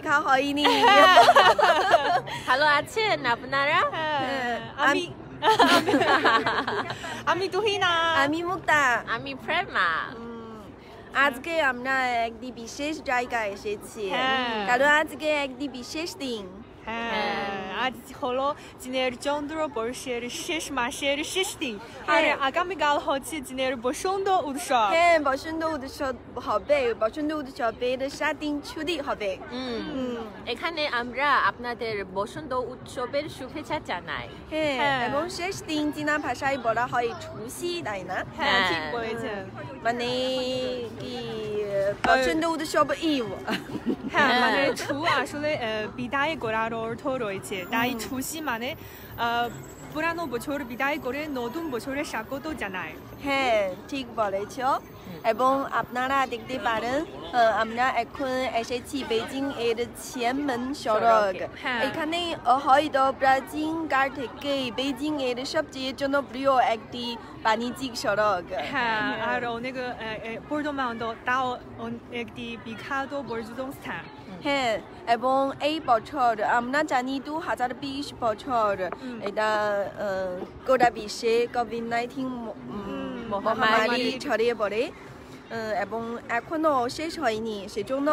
দেখা হয়নি ভালো আছেন আপনারা? হ্যাঁ, আমি আমি তুহিনা। আমি মুক্তা। আমি প্রেমা। আজকে আমরা একদি বিশেষ জায়গায় এসেছি। হ্যাঁ। কারণ আজকে একদি বিশেষ দিন। হ্যাঁ। আজ হলো চীনের চন্দ্রবর্ষের শেষ মাসের শেষ দিন আর। আগামীকাল হচ্ছে চীনের বসন্ত উৎসব হ্যাঁ বসন্ত উৎসব হবে বসন্ত উৎসবের সাত দিন ছুটি হবে এখানে আমরা আপনাদের বসন্ত উৎসবের শুভেচ্ছা জানাই হ্যাঁ। এবং শেষ দিন চীনা ভাষায় বলা হয় ছুসি তাই না হ্যাঁ ঠিক। বলেছেন মানে কি 啊，真的我都晓不一物。哈，马那初啊说的呃，比大一过来多多一些。大一初起嘛那呃。পুরানো বছর বিদায় করে নতুন বছরের স্বাগত জানায়। হ্যাঁ ঠিক বলেছ। এবং আপনারা দেখতে পারেন আমরা এখন এসেছি বেজিং এর ছিয়ানমন সড়ক। হ্যাঁ। এখানে হয়তো প্রাচীনকাল থেকে বেজিং এর সবচেয়ে জনপ্রিয় একটি বাণিজ্যিক সড়ক। হ্যাঁ আর অনেক আহ, তাও একটি বিখ্যাত পর্যটন স্থান। হ্যাঁ এবং এই বছর আমরা জানি দু হাজার বিশ বছর এটা গোটা বিশ্বে কোভিড নাইন্টিন মহামারী। ছড়িয়ে পড়ে এবং এখনও শেষ হয়নি। সেজন্য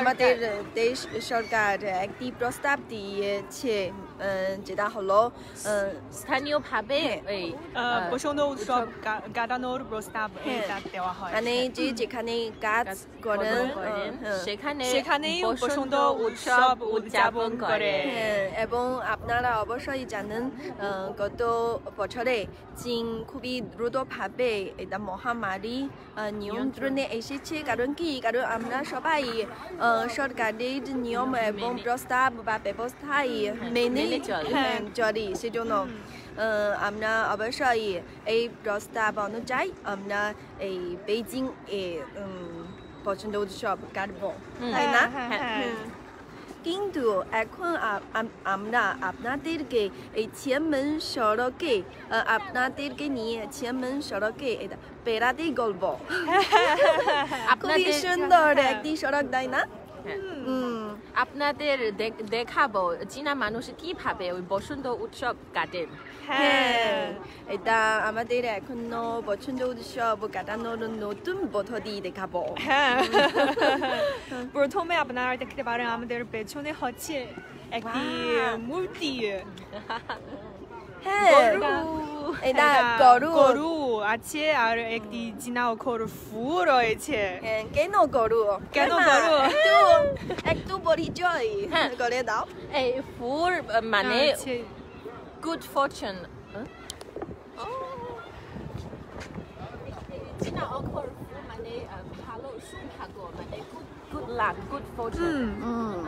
আমাদের দেশ সরকার একটি প্রস্তাব দিয়েছে। আহ, যেটা হলো আহ, স্থানীয়ভাবে হ্যাঁ। এই আহ, আহ, বসন্ত উৎসব গা- কাটানোর প্রস্তাব হ্যাঁ। এটা দেওয়া হয় মানে যে যেখানে কাজ কাজ করেন করেন, আহ, হ্যাঁ। সেখানে সেখানেই বসন্ত উৎসব উদযাপন করে। হ্যাঁ, এবং আপনারা অবশ্যই জানেন আহ, গত বছরে চীন খুবই দ্রুতভাবে এটা মহামারী আহ, নিয়ন্ত্রণে এসেছে কারণ কি কারণ আমরা সবাই আহ, সরকারের নিয়ম এবং প্রস্তাব বা ব্যবস্থায় মেনে চলে। হ্যাঁ, চলি সেজন্য আমরা অবশ্যই এই প্রস্তাব অনুযায়ী আমরা এই বেজিং এ পছন্দ উৎসব কাটবো তাই না? হ্যাঁ, হ্যাঁ, হ্যাঁ। কিন্তু এখন আমরা আপনাদেরকে এই ছিয়ানমন সড়কে আপনাদেরকে নিয়ে ছিয়ানমন সড়কে এটা বেড়াতে গল্প। খুবই সুন্দর। একটি সড়ক তাই না? আপনাদের দেখ- দেখাবো চীনা মানুষ কিভাবে ওই বসন্ত উৎসব কাটেন হ্যাঁ এটা আমাদের এখনো পছন্দ উৎসব কাটানোর নতুন পদ্ধতি দেখাবো হ্যাঁ প্রথমে আপনারা দেখতে পারেন আমাদের পেছনে হচ্ছে একটি Wow. মূর্তি Era Coru. Coru. Ache are ekti jinao Coru furo eche. Que no Coru. Que no Coru. Tu ek tu bori joy. Gore dao. Eh fur mane good fortune. Jinao Coru mane halo sun hago mane good good luck good fortune. Mm.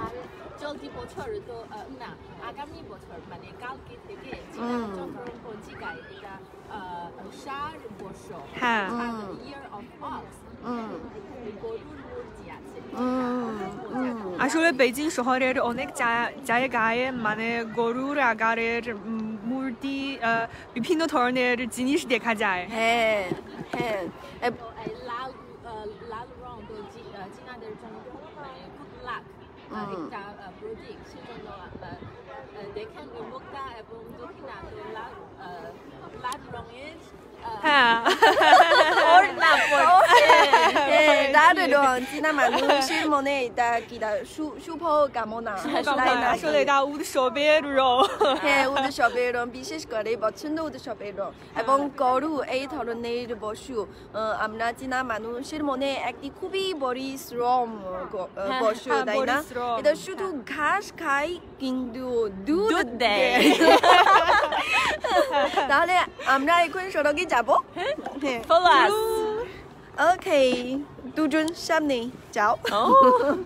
চলতি বছর তো না আগামী বছর মানে কালকে থেকে চীনা হুম। পঞ্জিকায় এটা বছর হ্যাঁ। ইয়ার অফ অক্স গরুর মূর্তি আছে। হুম হুম। আসলে বেজিং শহরের অনেক জায়গায় মানে গরুর আকারের মূর্তি বিভিন্ন ধরনের জিনিস দেখা যায়। হ্যাঁ হ্যাঁ। লাল লাল রং চীনাদের জন্য গুড একটা 啊。আহ, হ্যাঁ ওর না পড়ছে হ্যাঁ, দারুণ চীনা মানুষের মনে এটা কি 다. শু- শুভ কামনা তাই না? আসলে এটা উৎসবের রং হ্যাঁ উৎসবের রং, বিশেষ করে বসন্ত উৎসবের রং। এবং গরু এই ধরনের আহ, আমরা চীনা মানুষের মনে একটি খুবই তাই না পরিশ্রম, এটা শুধু ঘাস খায় কিন্তু দুধ দুধ দেয়। তাহলে আমরা এখন সড়কে যাব হ্যাঁ OK，杜鹃向你走。哦。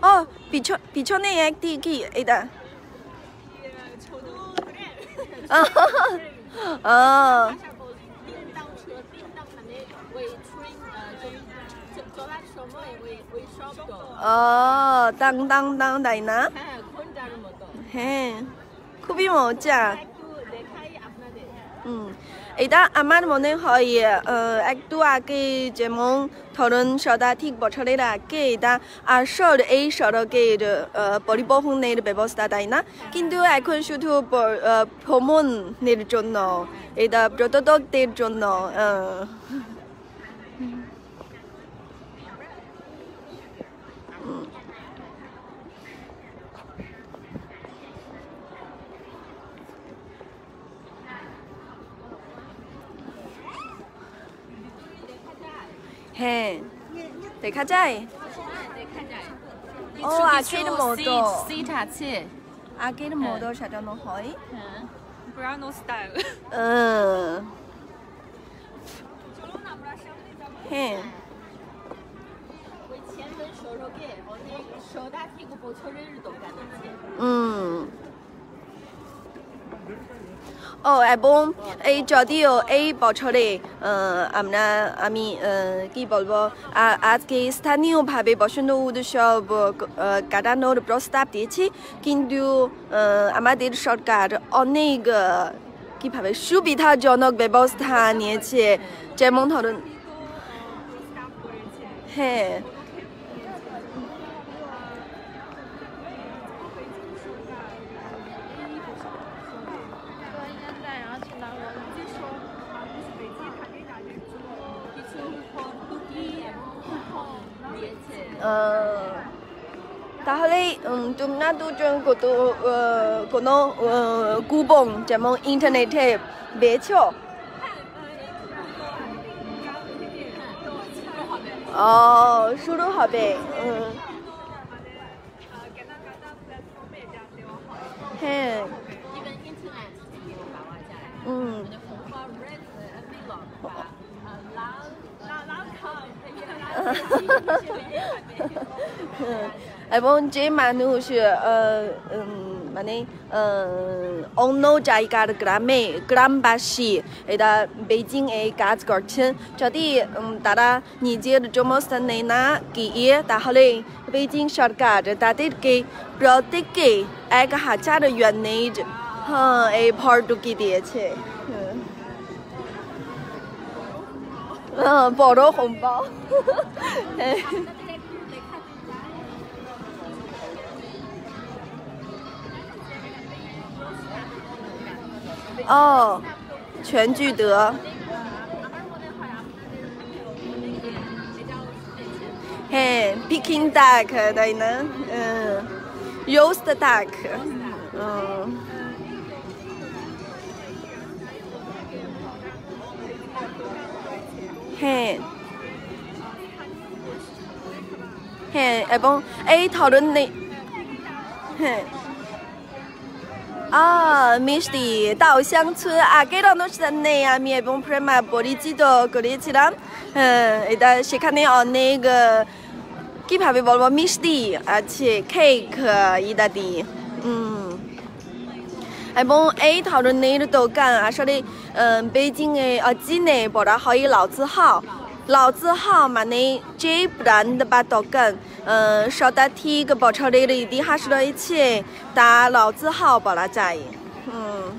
哦，비천비천의 액티기 이다아하하아아당당당다이나 হ্যাঁ খুবই মজা। এটা আমার মনে হয় একটু আগে যেমন ধরুন শতাধিক বছরের আগে এটা আসর এই সড়কের পরিবহনের ব্যবস্থা, তাই না? কিন্তু এখন শুধু ভ্রমণের জন্য, এটা পর্যটকদের জন্য 嘿，得看这。哦，阿杰的摩托，阿杰的摩托啥叫弄好？嗯。不要弄 style。嗯。嘿。嗯。ও, এবং এই যদিও এই বছরে আমরা, আমি কি বলব আজকে স্থানীয়ভাবে বসন্ত উৎসব কাটানোর প্রস্তাব দিয়েছি। কিন্তু আমাদের সরকার অনেক কীভাবে সুবিধাজনক ব্যবস্থা নিয়েছে, যেমন ধরুন হ্যাঁ। তাহলে উম, তোমরা দুজন কত আহ, কোনো কুপন যেমন ইন্টারনেটে পেয়েছো ও শুরু হবে উম, হ্যাঁ even এবং যে মানুষ মানে অন্য জায়গার গ্রামে গ্রামবাসী এটা বেজিং এ কাজ করছেন যদি তারা নিজের জন্মস্থানে না গিয়ে তাহলে বেজিং সরকার তাদেরকে প্রত্যেককে এক হাজার ইউএনের হ্যাঁ এই ভর্তুকি দিয়েছে বড় হোম্বা 哦，全聚德。嘿，Peking duck 的呢？嗯，Roast duck，嗯。嘿。嘿，哎，不，哎，讨论的，嘿。啊，米氏的稻香村啊，给到侬是那啊，米一帮普莱玛玻璃鸡的玻璃鸡汤，嗯，一搭是看那啊，那个鸡排被包包米氏的，而且 cake 一搭的，嗯，还帮 A 套着那的豆干啊，啥的，嗯，北京的啊，济南八大好一老字号。老字号嘛，你这不然的吧，都跟嗯，稍得提个爆炒里的一定还是到一起，打老字号包了在，嗯。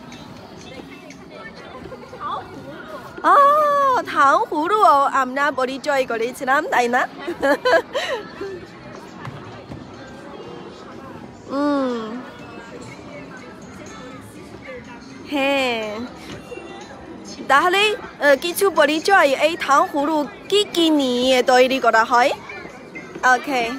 哦，糖葫芦哦，俺们那玻璃做一个的，吃那么大呢？嗯，嘿。打哈哩，呃，吉州玻璃桥有哎糖葫芦、吉吉泥，多伊里个大海。OK。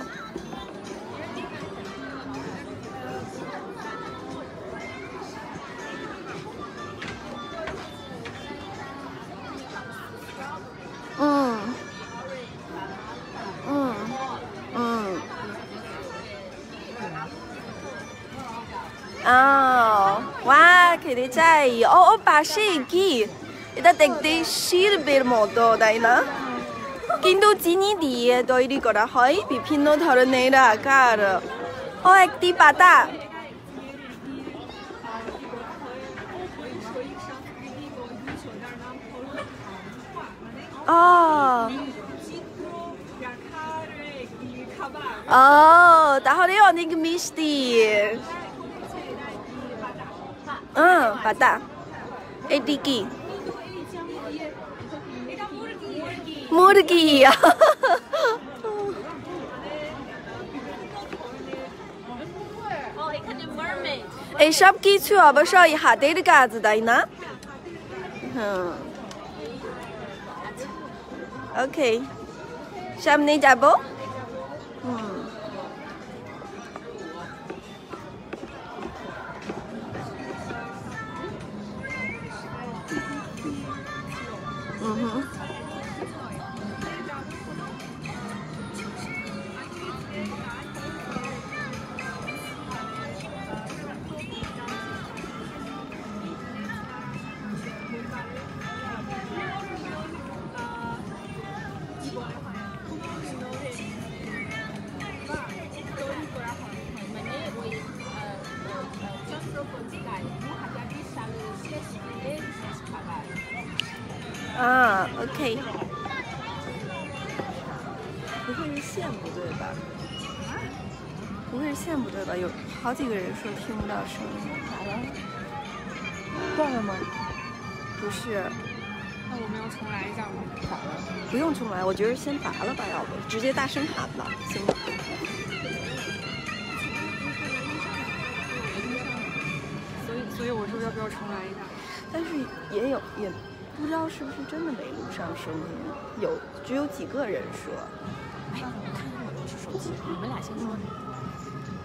嗯。嗯嗯。哇，克里真有哦！把西吉。এটা দেখতে শিল্পের মতো, তাই না? কিন্তু চিনি দিয়ে তৈরি করা হয় বিভিন্ন ধরনের আকার। ও, একটি পাতা। তাহলে অনেক মিষ্টি। পাতা। এটি কি? মুরগি। এইসব কিছু অবশ্যই হাতের কাজ তাই না? হুম ওকে সামনে যাব। হুম। Mhm. 几个人说听不到声音。咋了？断了吗？不是，那我们要重来一下吗？咋了？不用重来，我觉得先拔了吧，要不直接大声喊吧，行吗？所以，所以我说要不要重来一下？但是也有也不知道是不是真的没录上声音，有只有几个人说。哎，我看看我的手机，你们俩先说。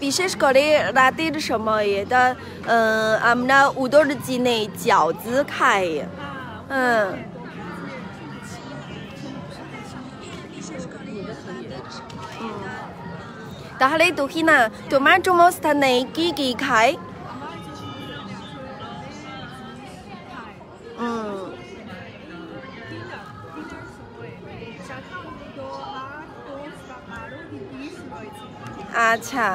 বিশেষ করে রাতের সময় এটা আহ, আমরা উদর জিনে饺子খাই 응. তাহলে দক্ষিণা তোমার জন্মস্থানে কি কি খায় 음, আচ্ছা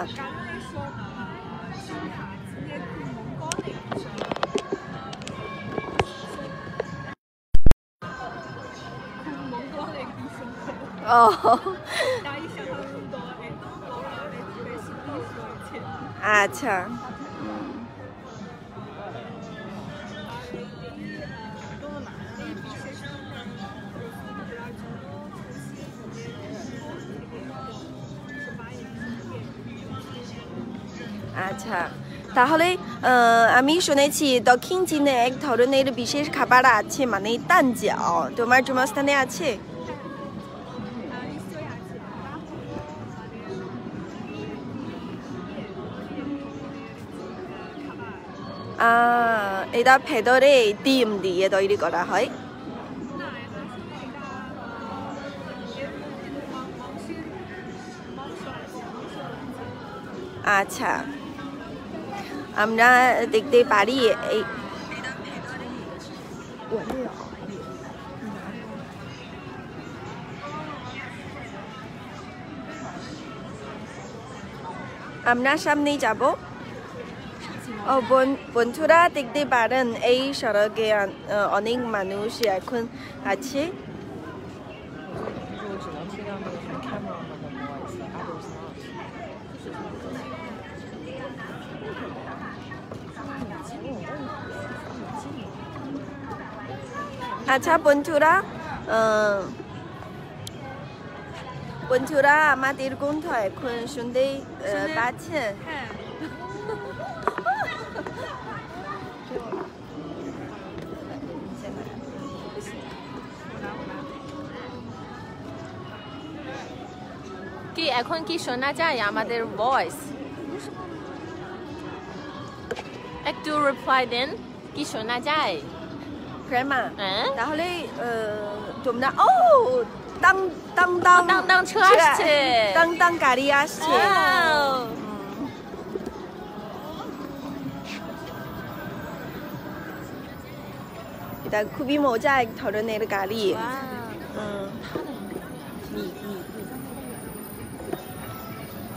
어, আচ্ছা আচ্ছা তাহলে আমি শুনেছি দক্ষিণ চীনে এক ধরনের বিশেষ খাবার আছে মানে তানজিয়াও তোমার জন্মস্থানে আছে? এটা ভেতরে ডিম দিয়ে তৈরি করা হয়। আচ্ছা। আমরা দেখতে পারি এই আমরা সামনেই যাব। ও, বন- বন্ধুরা দেখতে পারেন, এই সড়কে অনেক মানুষ এখন আছে। আচ্ছা বন্ধুরা বন্ধুরা আমাদের গ্রন্থ এখন শুনতে আহ, পাচ্ছেন হ্যাঁ। কি এখন কি শোনা যায় আমাদের ভয়েস একটু রিপ্লাই দেন কি শোনা যায়? 快嘛！然后嘞，呃，就我们那哦，当当当当当车是，当当咖喱啊是。然嗯，佮酷比某家讨论那个咖喱。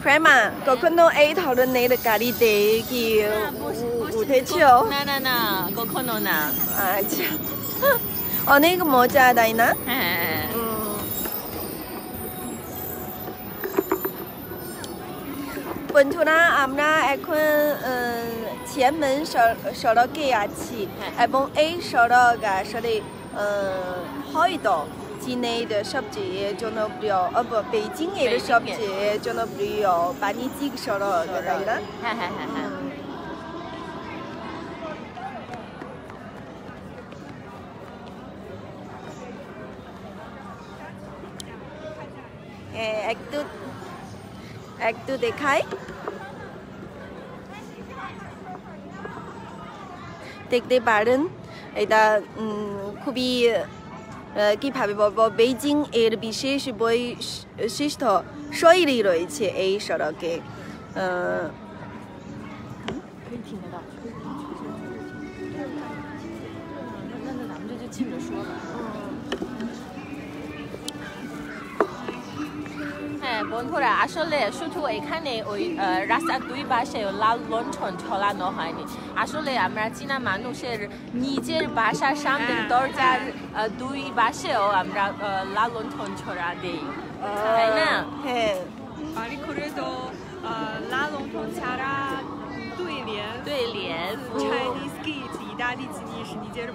快嘛！个昆侬爱讨论那个咖喱的叫。你 প্রেমা কখনো এই ধরনের গাড়িতে কি উ- উঠেছো না না না কখনো না আচ্ছা অনেক মজা তাই না হ্যাঁ উম, বন্ধুরা আমরা এখন উম, ছিয়ানমেন সড়- সড়কে আছি হ্যাঁ। এবং এই সড়ক আসলে উম, হয়তো চীনের সবচেয়ে জনপ্রিয় 어, 뭐, বেইজিংয়ের বেইজিংয়ের। সবচেয়ে জনপ্রিয় বাণিজ্যিক সড়ক তাই না হ্যাঁ হ্যাঁ হ্যাঁ একটু একটু দেখাই। দেখতে পারেন, এটা খুবই কীভাবে বলব, বেইজিং এর বিশেষ বৈশিষ্ট্য শৈলী রয়েছে এই সড়কে। করে আসলে শুধু এখানে ওই রাস্তার দুই পাশে লাল লণ্ঠন ঠলানো হয়নি। আসলে আমরা চীনা মানুষের নিজের বাসার সামনে হ্যাঁ, দরজার হ্যাঁ। দুই পাশেও আমরা লাল লণ্ঠন ছড়া দিই। তাই না? হ্যাঁ। বাড়ি ঘুরে তো লাল লণ্ঠন ছাড়া 对联 chinesekit 意大利吉尼斯世界杯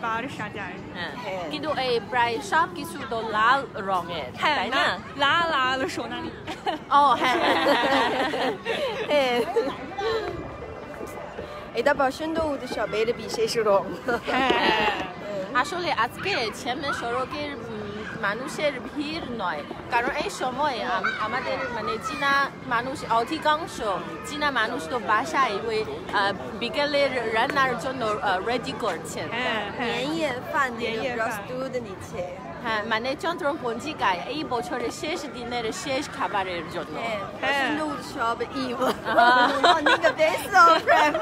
前门手肉 给前门手肉给 মানুষের ভিড় নয়। কারণ এই সময় আমাদের মানে চীনা মানুষ অধিকাংশ চীনা মানুষ তো বাসায় ওই আহ, বিকেলের রান্নার জন্য রেডি করছেন। 哎哎，看满内江头种攻击感 able church shash dinner shash 还是录的时候被 evil 啊你可别走出来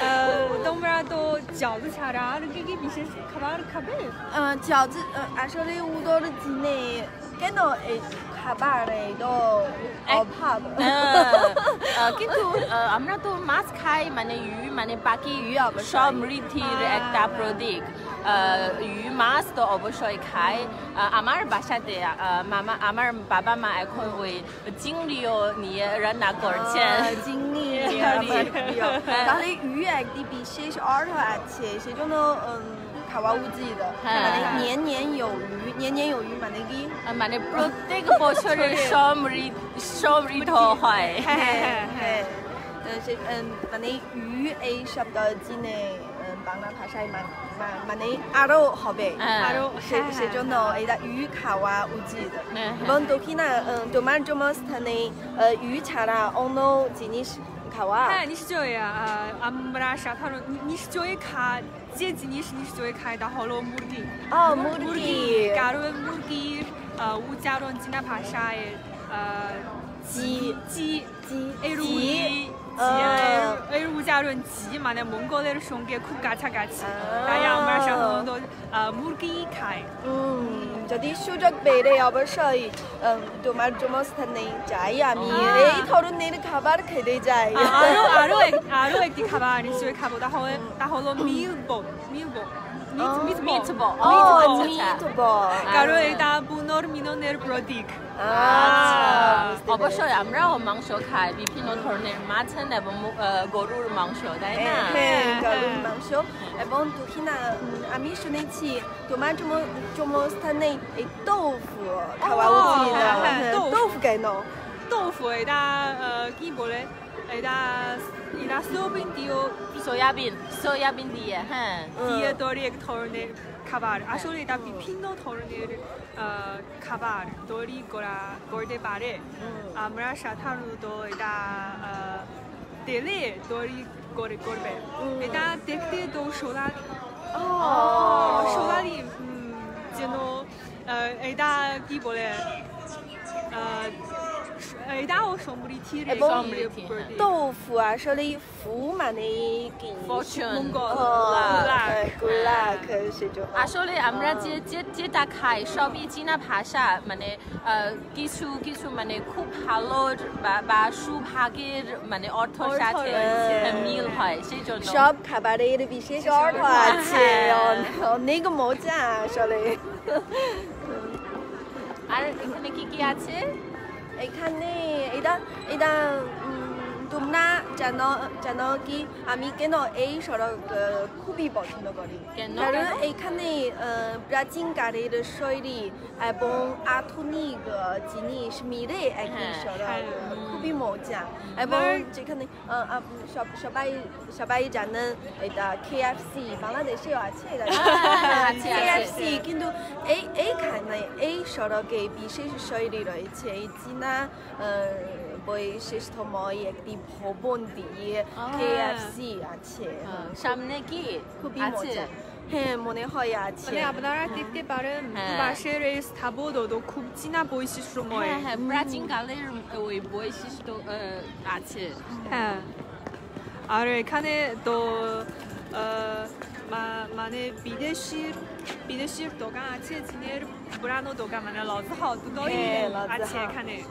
呃我东边都饺子啥的俺这给给比先吃烤的卡贝。嗯饺子嗯俺说的五到了鸡内 কেন এই খাবার এলো অভাব কিন্তু আমরা তো মাছ খাই মানে ইউ মানে পাখি সমৃদ্ধির হ্যাঁ। একটা প্রতীক। মাছ তো অবশ্যই খায় আমার বাসাতে মামা আমার বাবা মা এখন ওই চিংড়িও নিয়ে রান্না করছে চিংড়ি হ্যাঁ। তাহলে ইউ একটি বিশেষ অর্হ আছে। সেজন্য 卡哇乌鸡的，嗯、年年有余，年年有余，买那，啊，个确，少不里少不里头坏，嘿嘿嘿，嗯，鱼不几呢。帮阿好呗，阿，鱼卡乌的，那嗯，呃鱼，卡。你是叫呀？啊，拉沙他说，你你是叫卡？姐几你是你是就会开的，好罗目地哦木地，加入目地呃五加隆吉纳帕沙的呃鸡鸡鸡鸡。鸡。 지 에루 우자론 지 만에 몽골의 송게 쿠가 차가 치 아. 나야 암브라 샤타로 어 무르기 카이 嗯যদি সুযোগ পেলে অবশ্যই উম, তোমার জন্মস্থানে যাই আমি এই ধরনের খাবার খেতে যাই 아로 아로 아로 액티 카바 니 Oh. meatball. Oh, meatball. কারণ এটা বুনোর মিননের প্রতীক। আচ্ছা, আচ্ছা। অবশ্যই আমরাও মাংস খাই বিভিন্ন ধরনের মাছেন এবং গরুর মাংস তাই না? হ্যাঁ, হ্যাঁ, হ্যাঁ, গরুর মাংস। এবং তুহিনা আমি শুনেছি তোমার চমস্থানে এই টৌফু খাওয়া উচিত। না টৌফু কেন? টৌফু এটা কি বলে? era, era soybean soybean soybean দিয়ে হ্যাঁ দিয়ে তৈরি এক ধরনের খাবার আসলে এটা বিভিন্ন ধরনের খাবার তৈরি করা করতে পারে আমরা সাধারণত এটা তেলে তৈরি করে করবে এটা দেখতে তো সোনালি সোনালি যেন এটা কি বলে uitdaging sombritiere. Tofu আসলে আমরা যে যেটা খাই সবই চীনা ভাষা খুব ভালো বা সুভাগের মানে সাথে মিল হয় সব খাবারের বিশেষ অর্থ আছে অনেক মজা আসলে আর এখানে কি কি আছে এখানে এটা এটা তোমরা জানো জানো কি আমি কেন এই সড়ক খুবই পছন্দ করি? কারণ? এখানে আহ, প্রাচীনকালের শৈলী এবং আধুনিক জিনিস মিলে হ্যাঁ, সড়ক মজা এবং যেখানে সব- সবাই সবাই জানেন এটা কেএফসি বাংলাদেশেও আছে। কেএফসি কিন্তু এই এইখানে এই সড়কে বিশেষ শৈলী রয়েছে এই চীনা বৈশিষ্ট্যময় একটি ভবন দিয়ে কেএফসি আছে সামনে কি খুবই মজা হ্যাঁ মনে হয় আছে। মানে আপনারা দেখতে পারেন হ্যাঁ। পাশের এই স্থাপত্য도 খুব চীনা বৈশিষ্ট্যময়। হ্যাঁ হ্যাঁ প্রাচীনকালের ওই বৈশিষ্ট্য আছে। হ্যাঁ। আর এখানে তো মানে বিদেশির বিদেশির দোকান আছে চীনের পুরানো দোকান মানে লজহাও দুটোই হ্যাঁ, আছে এখানে।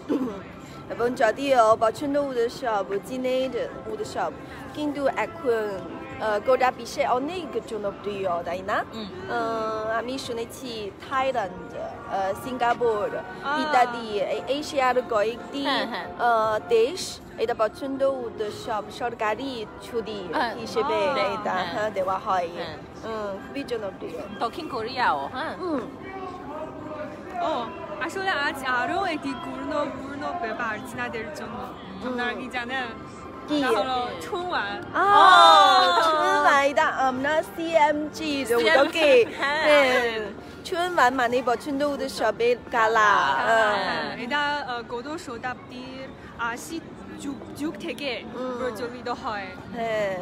এবং যদিও পছন্দ উৎসব চীনের উৎসব কিন্তু এখন গোটা বিশ্বে অনেক জনপ্রিয় তাই না আমি শুনেছি থাইল্যান্ড সিঙ্গাপুর ইত্যাদি এশিয়ার কয়েকটি দেশ এটা পছন্দ উৎসব সরকারি ছুটি হিসেবে এটা দেওয়া হয়। খুবই জনপ্রিয় দক্ষিণ কোরিয়াও হ্যাঁ 음, 어 আসলে আজ আরও একটি গুরুত্বপূর্ণ ব্যাপার চীনাদের জন্য আপনারা কি জানেন 春晚。哦，春晚的，我们那 CMG 的我都给，嗯，春晚嘛，那把泉州我的小辈嘎啦，嗯，那当呃，过多说大不的，啊是就就太个，不是就你都好哎，哎，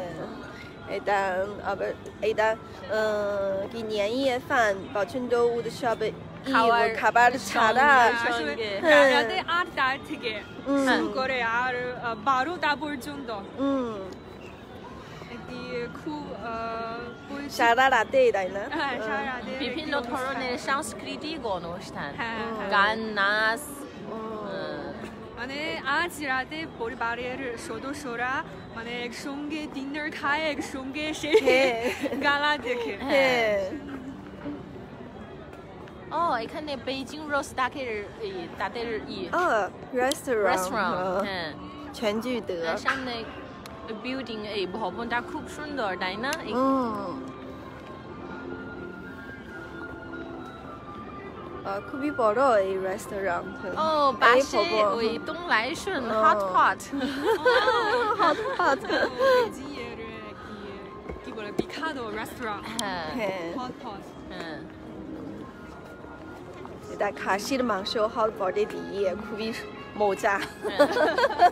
那当啊不，那当嗯，给年夜饭把泉州我的小辈。খাবার খাবার ছাড়া হ্যাঁ। থেকে শুরু করে আর বারোটা পর্যন্ত। খুব সারা রাতেই তাই না? হ্যাঁ, বিভিন্ন ধরনের সাংস্কৃতিক অনুষ্ঠান। হ্যাঁ, গান নাচ। মানে আজ রাতে পরিবারের সদস্যরা মানে একসঙ্গে ডিনার খায় একসঙ্গে সে গালা দেখে। হ্যাঁ। 哦，你看那北京 Rose 大概是大概是一哦 restaurant restaurant，嗯，全聚德。那上那 building 也不好，不咋酷顺的，但呢，嗯。呃，Kobe b r o a restaurant。哦，巴西为东来顺 hot pot。hot pot。哈，hot pot，pot. বেজিংয়ের একটি কি বলে বিখ্যাত রেস্টুরেন্ট হ্যাঁ হ্যাঁ হট পট হ্যাঁ এটা খাসির মাংস হট পটে দিয়ে খুবই মজা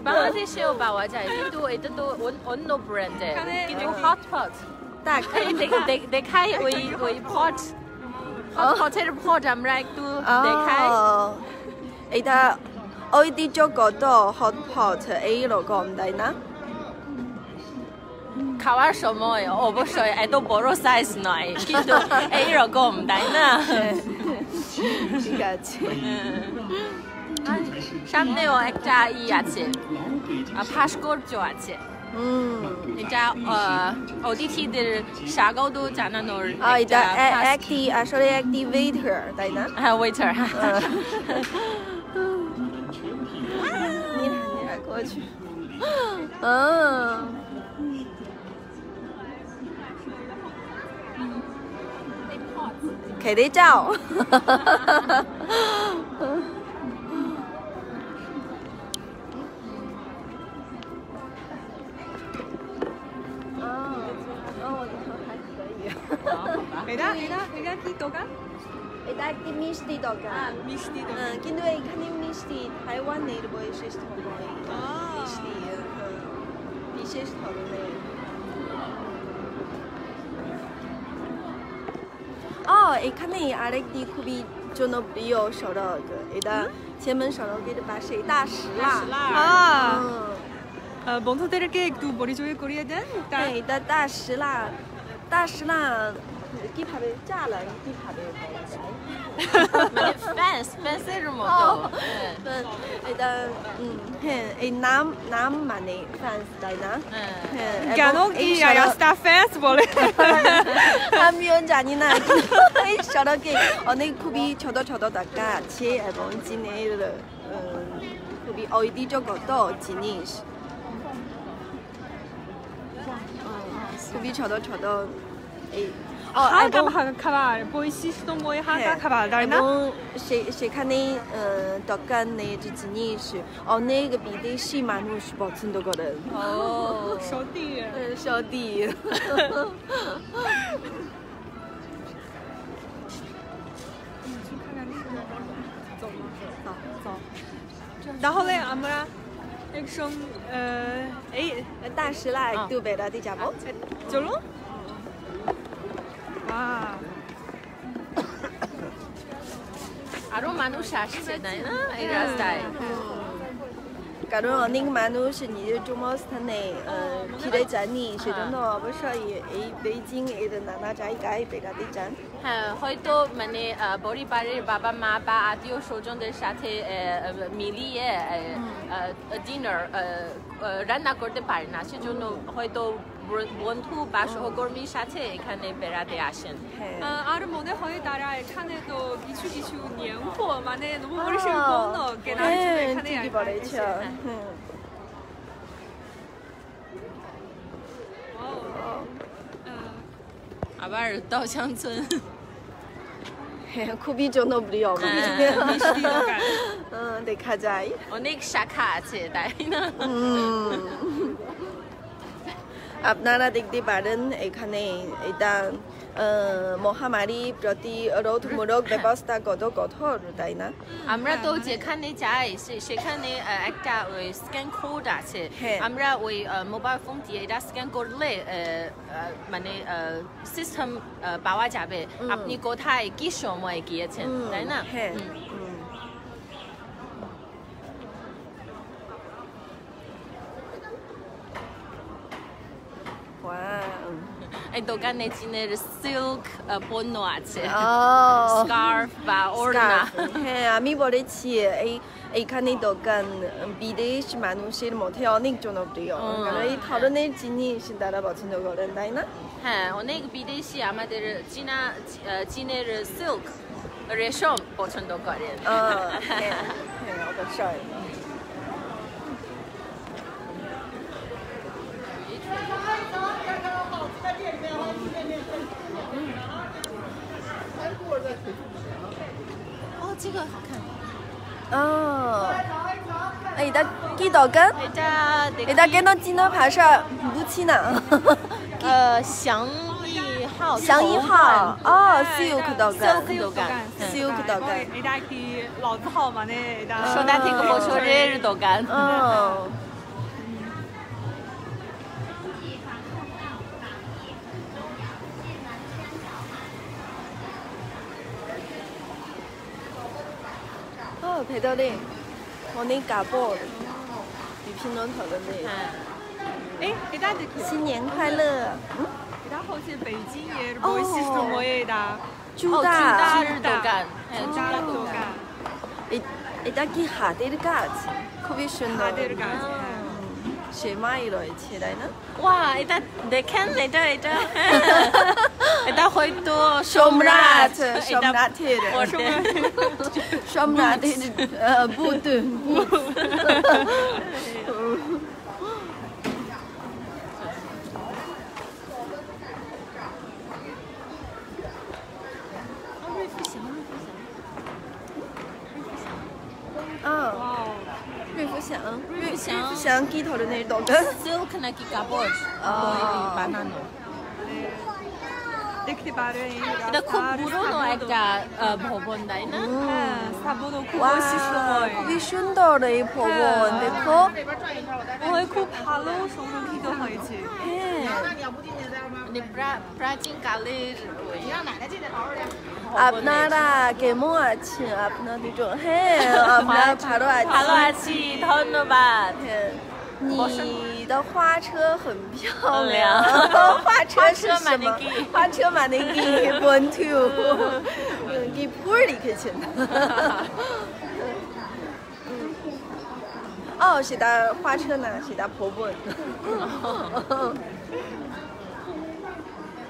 বাংলাদেশেও পাওয়া যায় কিন্তু এটা তো অন্য- অন্য ব্র্যান্ডের এখানে- কিন্তু হট পট তাক এই দেখ- দেখ- দেখাই ওই ওই পট হট পটের পট আমরা একটু দেখাই 어, এটা ঐতিহ্যগত হট পট এইরকম তাই না খাওয়ার সময় অবশ্যই এত বড় সাইজ নয় কিন্তু এইরকম তাই না ঠিক আছে। আর সামনেও একটা ই আছে ভাস্কর্য আছে। 음. এটা অতিথিদের স্বাগত জানানোর আসলে একটি ওয়েটার তাই না? হ্যাঁ waiter 没得照。嗯哦我的头还可以。没的没的没的可以多高嗯嗯跟对肯定没事的台湾内的 boyshisdog boyshisday 比谁是讨এখানে আরেকটি খুবই জনপ্রিয় সড়ক এটা fans, 팬세르모도. 어. 일단 음, 이남 남 많이 fans 다이나. 음, 간혹이 야야 스타 fans 뭐래. 한 미연자니나. 저렇게 어느 쿠비 저도 저도 다가 제 앨범 지내를 쿠비 어, 어디 저것도 지니. 쿠비 어, 저도 저도 이 哎，都看吧，不会死，都摸一下，看吧。哎，那谁谁看那？呃，大概那一只几年是？哦，那个比的西曼都是八千多个人。哦，小弟，嗯，小弟。哈哈。我们去看看那边装什么。走吗？走走。然后嘞，俺们，那从呃，哎，大师来，东北的对家不？九龙。আরও মানুষ আসছে তাই না? এই রাস্তায়। কারণ অনেক মানুষ নিজের জন্মস্থানে ফিরে যাননি সেজন্য অবশ্যই এই বেইজিং এর নানা জায়গায় বেড়াতে যান হ্যাঁ হয়তো মানে পরিবারের বাবা মা বা আত্মীয় স্বজনদের সাথে মিলিয়ে ডিনার রান্না করতে পারে না। সেজন্য হয়তো বন্ধু বা সহকর্মীর সাথে এখানে বেড়াতে আসেন হ্যাঁ আর মনে হয় তারা এখানে তো কিছু কিছু নিয়মপো মানে 너무 বড় পণ্য কেনার জন্য হ্যাঁ এখানে ঠিকই বলেছ হুম। আবার দশাং村 হ্যাঁ খুবই জনপ্রিয় মিষ্টি দোকান হুম, দেখা যায় অনেক শাখা আছে তাই না হুম। আপনারা দেখতে পারেন এখানে এটা আহ, মহামারী প্রতিরোধমূলক ব্যবস্থা কত কঠোর তাই না? আমরা তো যেখানে যাই সে- সেখানে একটা ওই স্ক্যান কোড আছে। হ্যাঁ। আমরা ওই মোবাইল ফোন দিয়ে এটা স্ক্যান করলে আহ, আহ, মানে সিস্টেম পাওয়া যাবে। আপনি কোথায় কি সময় গিয়েছেন তাই না? হ্যাঁ। এই দোকানে চীনের সিল্ক পণ্য আছে বা ওড়না হ্যাঁ আমি বলেছি এই এইখানে দোকান বিদেশ মানুষের মধ্যে অনেক জনপ্রিয় কারণ এই ধরনের জিনিস তারা পছন্দ করেন তাই না হ্যাঁ অনেক বিদেশি আমাদের চীনা চীনের সিল্ক রেশম পছন্দ করেন হ্যাঁ হ্যাঁ অবশ্যই 这个好看。哦。哎，那几道干？那道干能几多牌数？不千呢。呃，祥一号。祥一号。哦，丝油道干。丝油多干。丝油道干。那道可以老字号嘛呢？说那几个不说人人都干。嗯。陪到你，我你搞包，有评论投到你。哎，给大家。新年快乐！大家好像北京也是不会舒服也大，大好大日干，好大日多干。大家给哈德尔干，可别上当。写慢一点起来呢？哇，一旦 they can later later，一旦会多 somrat somrat 的，我 somrat somrat 的呃 boot boot。Şanki torunları doğdu. Silk nakikaboj. Boy banano. দেখতে পারেন এটা খুব পুরনো একটা আহ, ভবন তাই না? হ্যাঁ খুব বৈশিষ্ট্যময় খুবই সুন্দর এই ভবন দেখো। ওই খুব ভালো সংরক্ষিত হয়েছে। হ্যাঁ। মানে প্রাচীন কালের আপনারা কেমন আছেন? আপনার দুটো হ্যাঁ আমরা ভালো আছি। ভালো আছি। ধন্যবাদ। 你的花车很漂亮，花车是什么？花车马内基，one two，给玻璃克钱的。哦，写的花车呢？写的婆婆。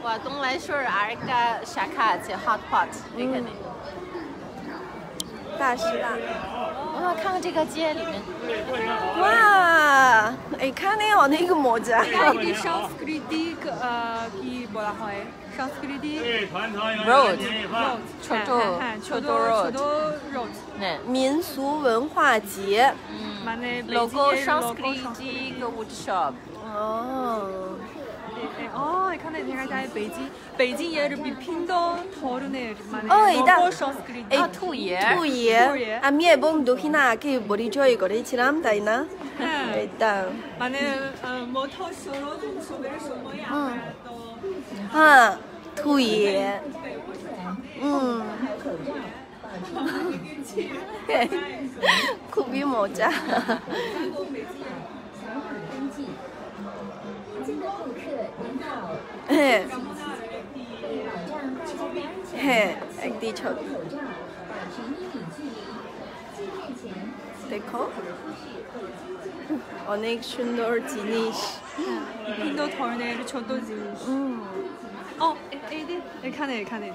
哇，东来顺儿个啥卡？写 hot pot，你看你。大师大。哇，看看这个街里面，哇，哎，看那个那个么子。Road，臭豆，臭豆，road，民俗文化节，嗯，logo，Shanskriti，个 woodshop，哦。哦，你看那天还在北京，北京也是比平东好的呢。哦，一旦哎，兔爷，兔爷，阿米也帮多些呐，可以玻璃胶一个来吃啦，唔带呐。一旦，把那呃模特小罗都说的什么呀？嗯，啊，兔爷，嗯。酷比毛家。嘿，嘿，嗯，地球。得考。我那个全都是吉尼斯。听到头那个。哦，哎哎，哎看的看的。你？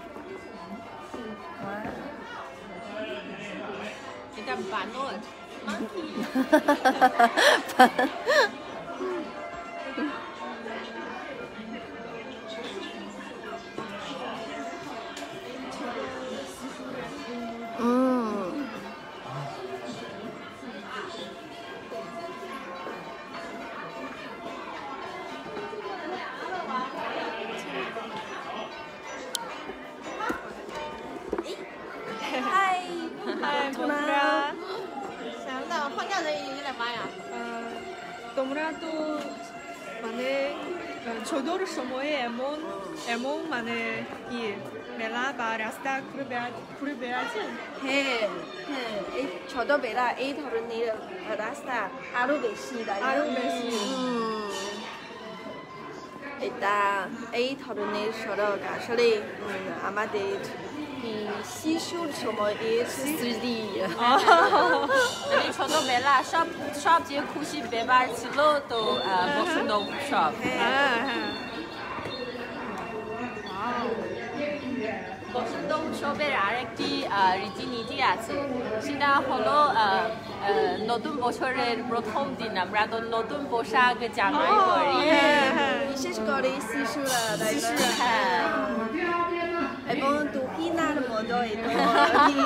哈哈哈哈哈！এমন মানে কি মেলা বা রাস্তা ঘুরে বেড়া ঘুরে বেড়াচ্ছেন হ্যাঁ হ্যাঁ এই ছোটবেলা এই ধরনের রাস্তা আরও বেশি? আরও বেশি। এটা এই ধরনের সড়ক আসলে আমাদের শিশুর সময়ের স্মৃতি। মানে ছোটবেলা সব সবচেয়ে খুশি ব্যাপার ছিল তো বসন্ত উৎসব। হ্যাঁ হ্যাঁ। উৎসবের আরেকটি আহ, রীতিনীতি আছে। সেটা হলো নতুন বছরের প্রথম দিন। আমরা তো নতুন পোশাক জামাই পরি। হ্যাঁ হ্যাঁ। বিশেষ করে শিশুরা হ্যাঁ। এবং দক্ষিণার মতো এটা কি?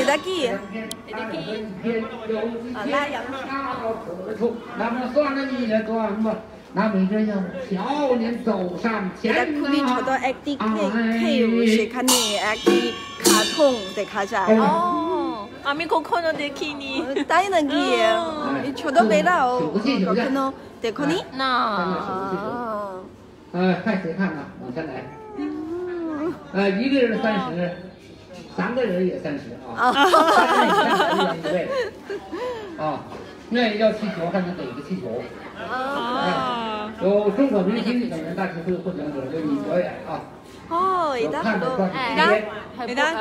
এটা কি? 啊拉洋处，那么算了你也算吧。那每个要少年走上 এটা 前 খুবই ছোট একটি খেউ সেখানে একটি কার্টুন দেখা যায় ও আমি কখনো দেখিনি তাই নাকি এই ছোটবেলাও কখনো দেখনি না 呃，看谁看呢？往前来。呃，一个人三十，三个人也三十啊。三个人三十一人一位。啊，愿意要气球还能给一个气球。 아 有中国明星等人大协会获奖者为你表演啊。 어 有 이다 看的 로 抓紧时间。 해보- 일단